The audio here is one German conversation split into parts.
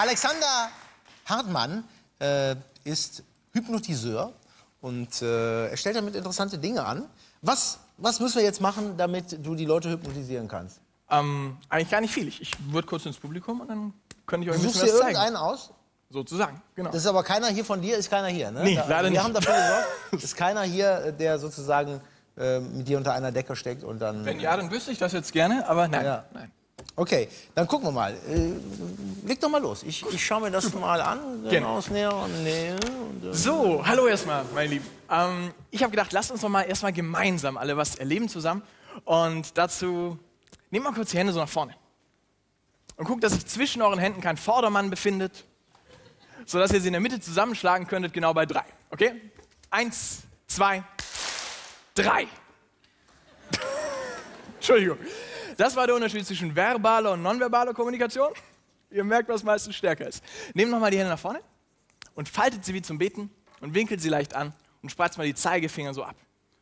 Alexander Hartmann äh, ist Hypnotiseur und äh, er stellt damit interessante Dinge an. Was, was müssen wir jetzt machen, damit du die Leute hypnotisieren kannst? Ähm, eigentlich gar nicht viel. Ich, ich würde kurz ins Publikum und dann könnte ich euch ein Suchst bisschen du dir was zeigen. irgendeinen aus? Sozusagen, genau. Das ist aber keiner hier von dir, ist keiner hier, ne? Nee, Da- leider wir nicht. haben dafür gesorgt, ist keiner hier, äh, der sozusagen äh, mit dir unter einer Decke steckt und dann... Wenn ja, dann wüsste ich das jetzt gerne, aber nein. Ja. nein. Okay, dann gucken wir mal. Äh, leg doch mal los. Ich, ich schaue mir das mal an. Genau. Aus näher und näher. Und, äh, So, hallo erstmal, meine Lieben. Ähm, ich habe gedacht, lasst uns doch mal erstmal gemeinsam alle was erleben zusammen. Und dazu nehmt mal kurz die Hände so nach vorne. Und guckt, dass sich zwischen euren Händen kein Vordermann befindet, sodass ihr sie in der Mitte zusammenschlagen könntet, genau bei drei. Okay? Eins, zwei, drei. Entschuldigung. Das war der Unterschied zwischen verbaler und nonverbaler Kommunikation. Ihr merkt, was meistens stärker ist. Nehmt nochmal die Hände nach vorne und faltet sie wie zum Beten und winkelt sie leicht an und spreizt mal die Zeigefinger so ab.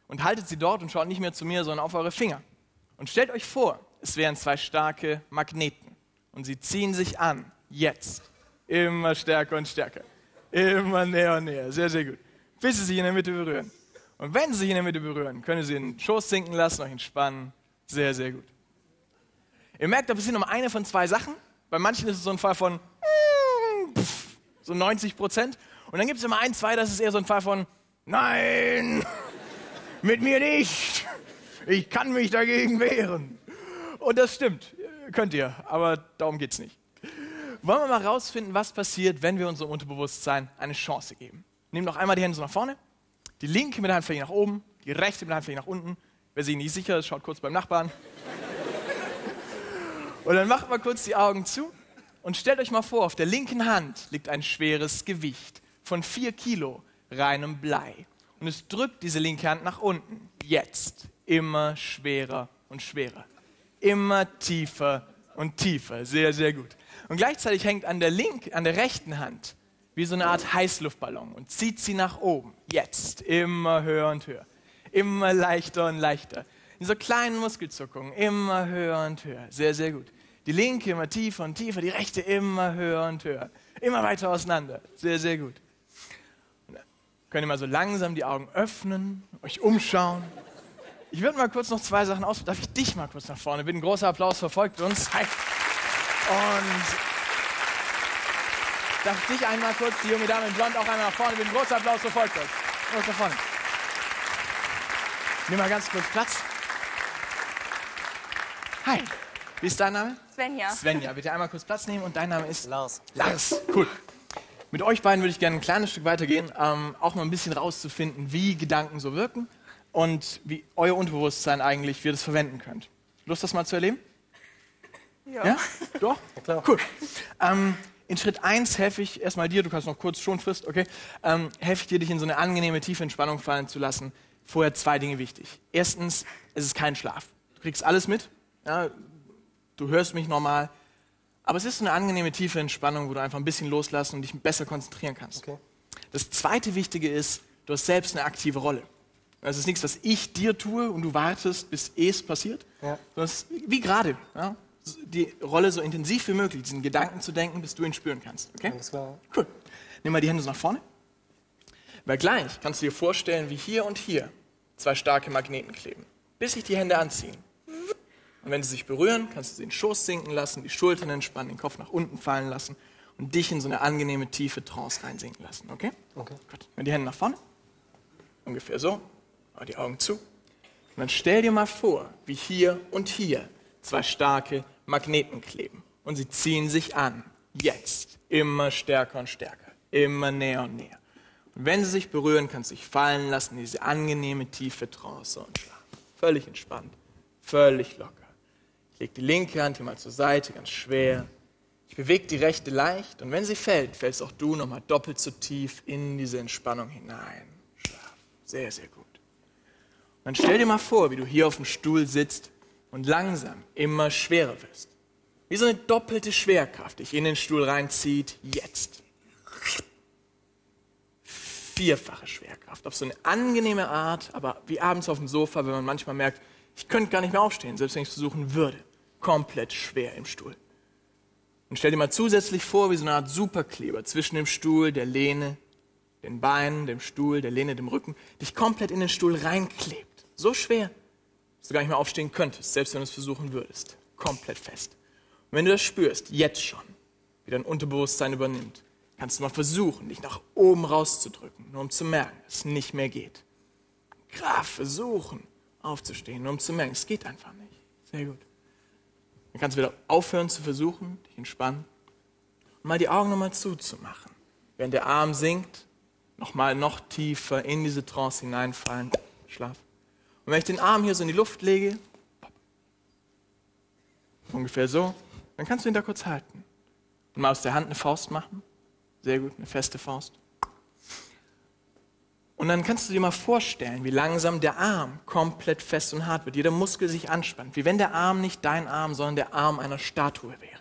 Und haltet sie dort und schaut nicht mehr zu mir, sondern auf eure Finger. Und stellt euch vor, es wären zwei starke Magneten. Und sie ziehen sich an. Jetzt. Immer stärker und stärker. Immer näher und näher. Sehr, sehr gut. Bis sie sich in der Mitte berühren. Und wenn sie sich in der Mitte berühren, können Sie in den Schoß sinken lassen, euch entspannen. Sehr, sehr gut. Ihr merkt, da passiert noch eine von zwei Sachen. Bei manchen ist es so ein Fall von mm, pff, so 90 Prozent. Und dann gibt es immer ein, zwei, das ist eher so ein Fall von Nein, mit mir nicht. Ich kann mich dagegen wehren. Und das stimmt, könnt ihr, aber darum geht's nicht. Wollen wir mal rausfinden, was passiert, wenn wir unserem Unterbewusstsein eine Chance geben? Nehmt noch einmal die Hände so nach vorne, die linke mit der Handfläche nach oben, die rechte mit der Handfläche nach unten. Wer sich nicht sicher ist, schaut kurz beim Nachbarn. Und dann macht mal kurz die Augen zu und stellt euch mal vor, auf der linken Hand liegt ein schweres Gewicht von 4 Kilo reinem Blei. Und es drückt diese linke Hand nach unten. Jetzt immer schwerer und schwerer. Immer tiefer und tiefer. Sehr, sehr gut. Und gleichzeitig hängt an der, link, an der rechten Hand wie so eine Art Heißluftballon und zieht sie nach oben. Jetzt immer höher und höher. Immer leichter und leichter. In so kleinen Muskelzuckungen. Immer höher und höher. Sehr, sehr gut. Die linke immer tiefer und tiefer, die rechte immer höher und höher. Immer weiter auseinander. Sehr, sehr gut. Könnt ihr mal so langsam die Augen öffnen, euch umschauen. Ich würde mal kurz noch zwei Sachen aus. Darf ich dich mal kurz nach vorne bitten? Großer Applaus verfolgt uns. Hi. Und darf ich dich einmal kurz, die junge Dame in Blond, auch einmal nach vorne bitten? Großer Applaus verfolgt euch. Los nach vorne. Nimm mal ganz kurz Platz. Hi. Wie ist dein Name? Svenja. Svenja, bitte einmal kurz Platz nehmen und dein Name ist? Lars. Lars. Cool. Mit euch beiden würde ich gerne ein kleines Stück weitergehen, ähm, auch mal ein bisschen rauszufinden, wie Gedanken so wirken und wie euer Unterbewusstsein eigentlich, wie ihr das verwenden könnt. Lust, das mal zu erleben? Ja. Ja? Doch? Ja, klar. Cool. Ähm, in Schritt 1 helfe ich erstmal dir, du kannst noch kurz schon Frist, okay? Ähm, helfe ich dir, dich in so eine angenehme, tiefe Entspannung fallen zu lassen. Vorher zwei Dinge wichtig. Erstens, es ist kein Schlaf. Du kriegst alles mit. Ja, du hörst mich normal. Aber es ist eine angenehme, tiefe Entspannung, wo du einfach ein bisschen loslassen und dich besser konzentrieren kannst. Okay. Das zweite Wichtige ist, du hast selbst eine aktive Rolle. Es ist nichts, was ich dir tue und du wartest, bis es passiert. Ja. Sondern ist wie gerade. Ja? Die Rolle so intensiv wie möglich, diesen Gedanken zu denken, bis du ihn spüren kannst. Okay? Alles klar. Cool. Nimm mal die Hände so nach vorne. Weil gleich kannst du dir vorstellen, wie hier und hier zwei starke Magneten kleben, bis sich die Hände anziehen. Und wenn sie sich berühren, kannst du sie in den Schoß sinken lassen, die Schultern entspannen, den Kopf nach unten fallen lassen und dich in so eine angenehme, tiefe Trance reinsinken lassen. Okay? Okay. Gut. Nimm die Hände nach vorne. Ungefähr so. Aber die Augen zu. Und dann stell dir mal vor, wie hier und hier zwei starke Magneten kleben. Und sie ziehen sich an. Jetzt. Immer stärker und stärker. Immer näher und näher. Und wenn sie sich berühren, kannst du dich fallen lassen in diese angenehme, tiefe Trance und schlafen. Völlig entspannt. Völlig locker. Ich lege die linke Hand hier mal zur Seite, ganz schwer. Ich bewege die rechte leicht und wenn sie fällt, fällst auch du nochmal doppelt so tief in diese Entspannung hinein. Schlaf. Sehr, sehr gut. Und dann stell dir mal vor, wie du hier auf dem Stuhl sitzt und langsam immer schwerer wirst. Wie so eine doppelte Schwerkraft dich in den Stuhl reinzieht, jetzt. Vierfache Schwerkraft. Auf so eine angenehme Art, aber wie abends auf dem Sofa, wenn man manchmal merkt, ich könnte gar nicht mehr aufstehen, selbst wenn ich es versuchen würde. Komplett schwer im Stuhl. Und stell dir mal zusätzlich vor, wie so eine Art Superkleber zwischen dem Stuhl, der Lehne, den Beinen, dem Stuhl, der Lehne, dem Rücken, dich komplett in den Stuhl reinklebt. So schwer, dass du gar nicht mehr aufstehen könntest, selbst wenn du es versuchen würdest. Komplett fest. Und wenn du das spürst, jetzt schon, wie dein Unterbewusstsein übernimmt, kannst du mal versuchen, dich nach oben rauszudrücken, nur um zu merken, dass es nicht mehr geht. Kraft versuchen, aufzustehen, nur um zu merken, es geht einfach nicht. Sehr gut. Dann kannst du wieder aufhören zu versuchen, dich entspannen und mal die Augen nochmal zuzumachen. Während der Arm sinkt, nochmal noch tiefer in diese Trance hineinfallen, Schlaf. Und wenn ich den Arm hier so in die Luft lege, ungefähr so, dann kannst du ihn da kurz halten. Und mal aus der Hand eine Faust machen. Sehr gut, eine feste Faust. Und dann kannst du dir mal vorstellen, wie langsam der Arm komplett fest und hart wird. Jeder Muskel sich anspannt. Wie wenn der Arm nicht dein Arm, sondern der Arm einer Statue wäre.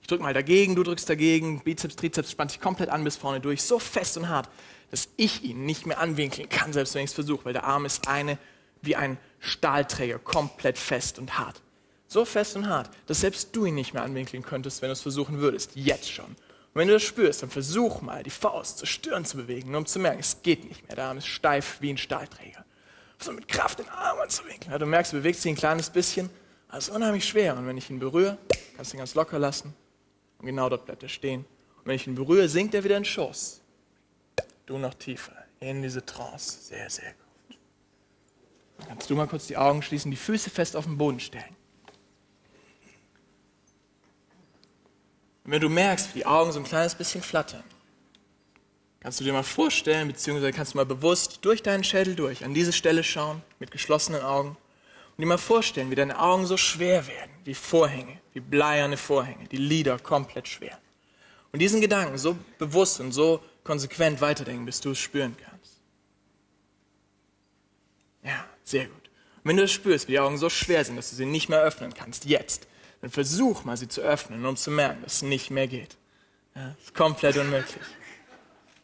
Ich drücke mal dagegen, du drückst dagegen, Bizeps, Trizeps spannt sich komplett an bis vorne durch. So fest und hart, dass ich ihn nicht mehr anwinkeln kann, selbst wenn ich es versuche, weil der Arm ist eine wie ein Stahlträger, komplett fest und hart. So fest und hart, dass selbst du ihn nicht mehr anwinkeln könntest, wenn du es versuchen würdest. Jetzt schon. Und wenn du das spürst, dann versuch mal, die Faust zur Stirn zu bewegen, um zu merken, es geht nicht mehr. Der Arm ist steif wie ein Stahlträger. So mit Kraft den Arm anzuwinkeln. Du merkst, du bewegst dich ein kleines bisschen, aber es ist unheimlich schwer. Und wenn ich ihn berühre, kannst du ihn ganz locker lassen. Und genau dort bleibt er stehen. Und wenn ich ihn berühre, sinkt er wieder in den Schoß. Du noch tiefer in diese Trance. Sehr, sehr gut. Kannst du mal kurz die Augen schließen, die Füße fest auf den Boden stellen. Und wenn du merkst, wie die Augen so ein kleines bisschen flattern, kannst du dir mal vorstellen, beziehungsweise kannst du mal bewusst durch deinen Schädel durch an diese Stelle schauen, mit geschlossenen Augen, und dir mal vorstellen, wie deine Augen so schwer werden, wie Vorhänge, wie bleierne Vorhänge, die Lider komplett schwer. Und diesen Gedanken so bewusst und so konsequent weiterdenken, bis du es spüren kannst. Ja, sehr gut. Und wenn du das spürst, wie die Augen so schwer sind, dass du sie nicht mehr öffnen kannst, jetzt, dann versuch mal, sie zu öffnen, um zu merken, dass es nicht mehr geht. Ja, ist komplett unmöglich.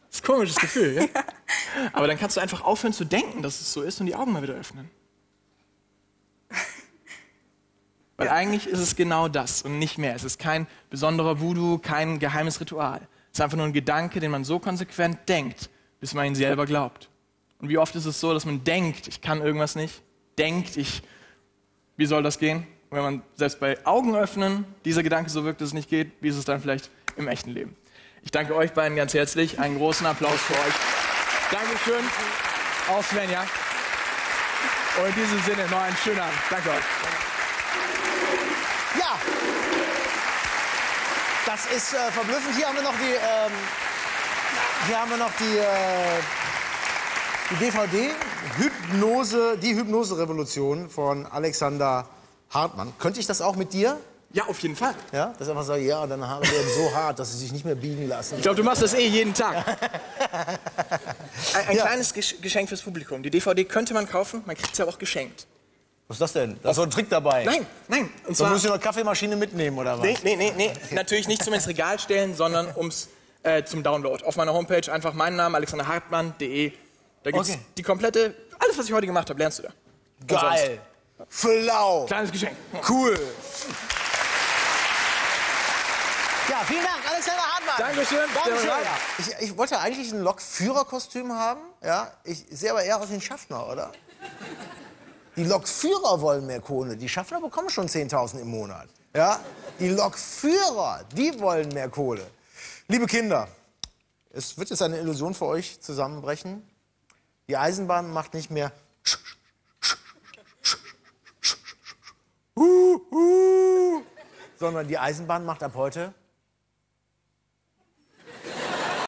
Das ist ein komisches Gefühl, ja? Aber dann kannst du einfach aufhören zu denken, dass es so ist und die Augen mal wieder öffnen. Weil eigentlich ist es genau das und nicht mehr. Es ist kein besonderer Voodoo, kein geheimes Ritual. Es ist einfach nur ein Gedanke, den man so konsequent denkt, bis man ihn selber glaubt. Und wie oft ist es so, dass man denkt, ich kann irgendwas nicht, denkt, ich, wie soll das gehen? Wenn man selbst bei Augen öffnen dieser Gedanke so wirkt, dass es nicht geht, wie ist es dann vielleicht im echten Leben? Ich danke euch beiden ganz herzlich. Einen großen Applaus für euch. Dankeschön. Auch Svenja. Und in diesem Sinne noch einen schönen Abend. Danke euch. Ja, das ist äh, verblüffend. Hier haben wir noch die, ähm, hier haben wir noch die, äh, die DVD, Hypnose, die Hypnose-Revolution von Alexander Hartmann. Könnte ich das auch mit dir? Ja, auf jeden Fall. Ja, dass ich einfach sage, ja, deine Haare werden so hart, dass sie sich nicht mehr biegen lassen. Ich glaube, du machst das eh jeden Tag. Ein, ein Ja. kleines Gesch- Geschenk fürs Publikum. Die DVD könnte man kaufen, man kriegt sie aber auch geschenkt. Was ist das denn? Da ist so ein Trick dabei. Nein, nein. Und Dann zwar, muss ich noch Kaffeemaschine mitnehmen, oder was? nee, nee, nee, nee. Natürlich nicht zum ins Regal stellen, sondern ums, äh, zum Download. Auf meiner Homepage einfach meinen Namen, alexanderhartmann.de. Da gibt's Okay. die komplette, alles, was ich heute gemacht habe, lernst du da. Geil. Flau. Kleines Geschenk. Cool. Ja, vielen Dank, Alexander Hartmann. Dankeschön. Dankeschön. Ich, ich wollte eigentlich ein Lokführerkostüm haben. Ja, ich sehe aber eher aus wie ein Schaffner, oder? Die Lokführer wollen mehr Kohle. Die Schaffner bekommen schon 10.000 im Monat. Ja, die Lokführer, die wollen mehr Kohle. Liebe Kinder, es wird jetzt eine Illusion für euch zusammenbrechen. Die Eisenbahn macht nicht mehr sondern die Eisenbahn macht ab heute